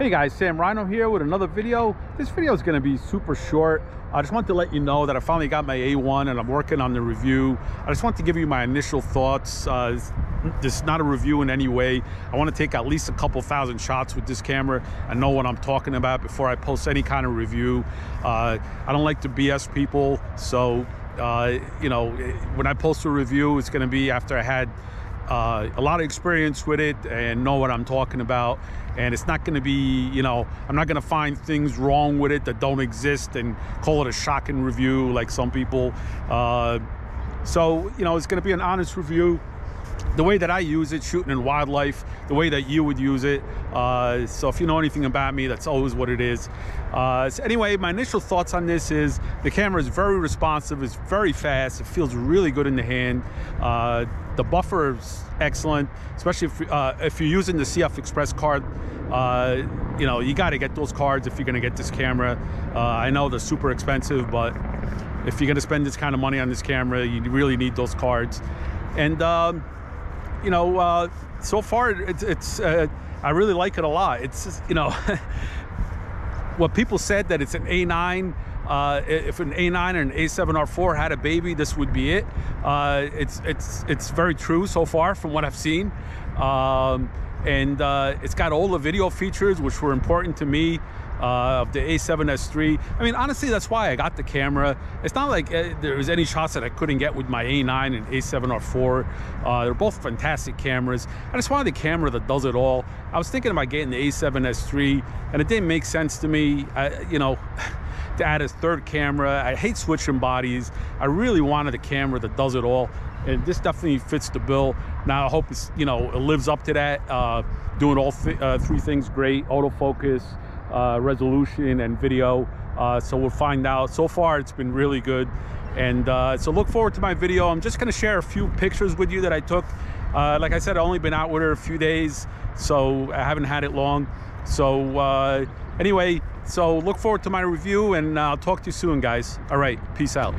Hey guys, Sam Rino here with another video. This video is going to be super short. I just want to let you know that I finally got my A1 and I'm working on the review. I just want to give you my initial thoughts. Uh, this is not a review in any way. I want to take at least a couple thousand shots with this camera and know what I'm talking about before I post any kind of review. Uh, I don't like to BS people, so uh, you know, when I post a review, it's going to be after I had uh, a lot of experience with it and know what I'm talking about. And it's not going to be, you know, I'm not going to find things wrong with it that don't exist and call it a shocking review like some people. Uh, so, you know, it's going to be an honest review the way that I use it, shooting in wildlife, the way that you would use it. Uh, so if you know anything about me, that's always what it is. Uh, so anyway, my initial thoughts on this is the camera is very responsive, it's very fast, it feels really good in the hand. Uh, the buffer is excellent, especially if, uh, if you're using the CF Express card. Uh, you know, you got to get those cards if you're going to get this camera. Uh, I know they're super expensive, but if you're going to spend this kind of money on this camera, you really need those cards. And um, you know, uh, so far it's, it's uh, I really like it a lot. It's you know, what people said that it's an A9. Uh, if an A9 or an A7R4 had a baby, this would be it. Uh, it's it's it's very true so far from what I've seen. Um, and uh, it's got all the video features which were important to me uh, of the A7S III. I mean, honestly, that's why I got the camera. It's not like uh, there was any shots that I couldn't get with my A9 and A7R4. Uh, they're both fantastic cameras. I just wanted a camera that does it all. I was thinking about getting the A7S III, and it didn't make sense to me. I, you know. to add a third camera. I hate switching bodies. I really wanted a camera that does it all and this definitely fits the bill. Now I hope it's you know it lives up to that. Uh, doing all th uh, three things great: autofocus, uh, resolution, and video. Uh, so we'll find out. So far, it's been really good, and uh, so look forward to my video. I'm just gonna share a few pictures with you that I took. Uh, like I said, I've only been out with her a few days, so I haven't had it long. So anyway, so look forward to my review, and I'll talk to you soon, guys. All right, peace out.